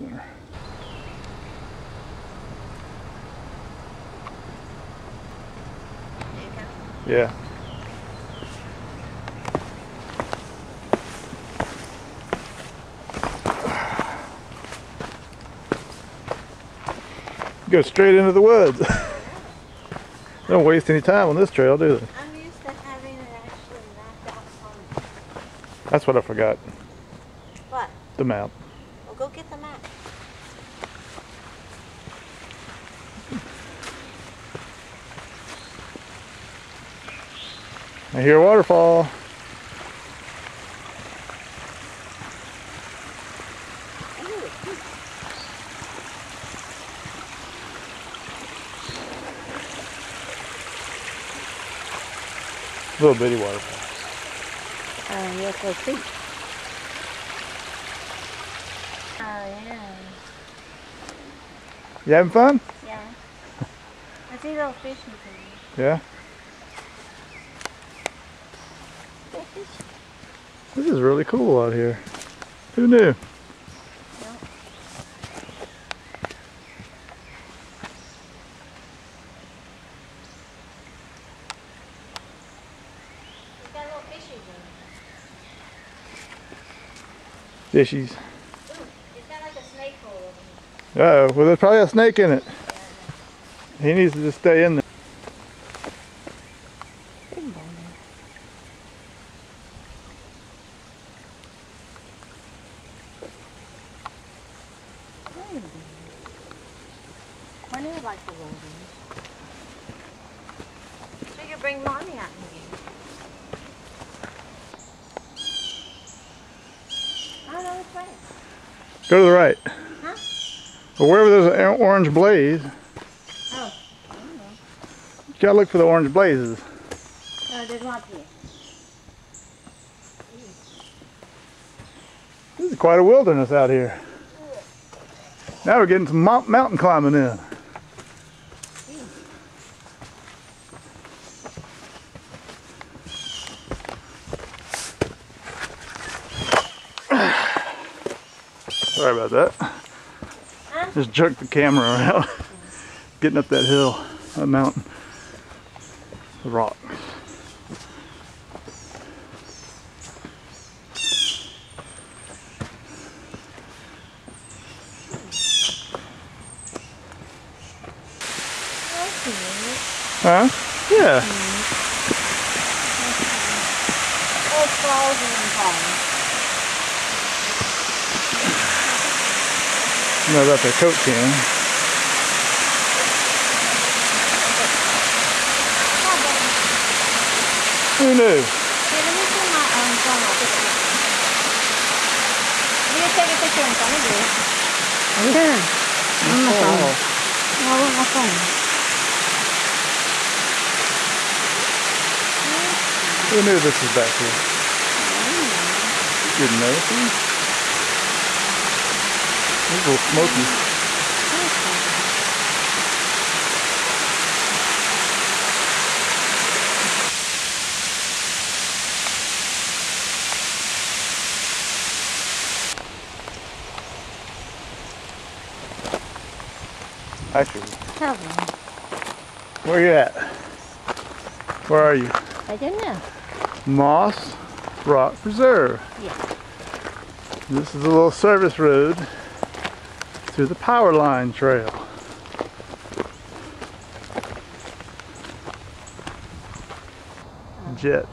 Center. Yeah. Go straight into the woods. Don't waste any time on this trail, do they? I'm used to having it actually mapped out for me. That's what I forgot. What? The map. Go get the map. I hear a waterfall. Little bitty waterfall. Oh, yes, let's see. Oh, yeah. You having fun? Yeah. I see those fishing things. Yeah. This is really cool out here. Who knew? It's got little fishies in Fishies. it. Ooh, it's got like a snake hole over here. Uh oh, well there's probably a snake in it. He needs to just stay in there. Big boy. Why do you like the rollers? So you bring mommy out here. I know it's right. Go to the right. Well, wherever there's an orange blaze, Oh, you gotta look for the orange blazes. no, there's not here. This is quite a wilderness out here. Now we're getting some mount- mountain climbing in. Sorry about that. Just jerked the camera around. Getting up that hill, that mountain. The rock. Huh? Yeah. Oh, frozen and falling. You know about the Coke can. Who knew? Here, let me put my um, phone up. Will you take a picture in front of you? Yeah. On my phone. Oh, No, on my phone. who knew this was back here? Didn't know. A little smoky. Tell them. where you at? Where are you? I don't know. Moss Rock Preserve. Yeah. This is a little service road to the power line trail. Jet.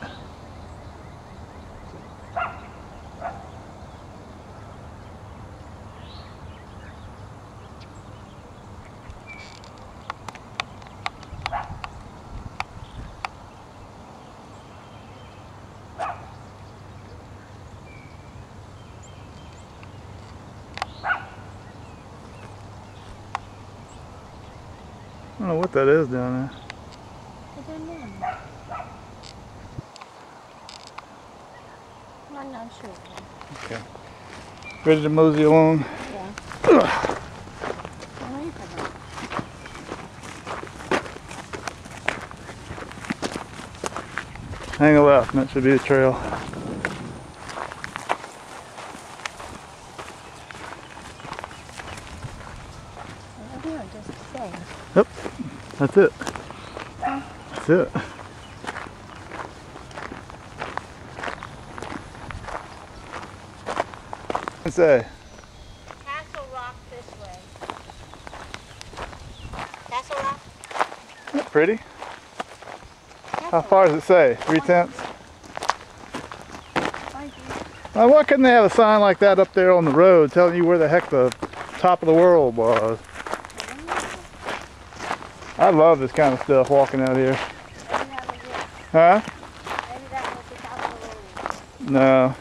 Don't know what that is down there. I don't know. I'm not sure. Ready to mosey along? Yeah. Ugh. I'm ready for that. Hang a left, and that should be the trail. Say. That's it. That's it. Let's say, Castle Rock this way. Castle Rock? isn't it pretty? How far does it say? Three tenths? Now, why couldn't they have a sign like that up there on the road telling you where the heck the top of the world was? I love this kind of stuff walking out here. Maybe that was it. Huh? Maybe that was the top of the road. No.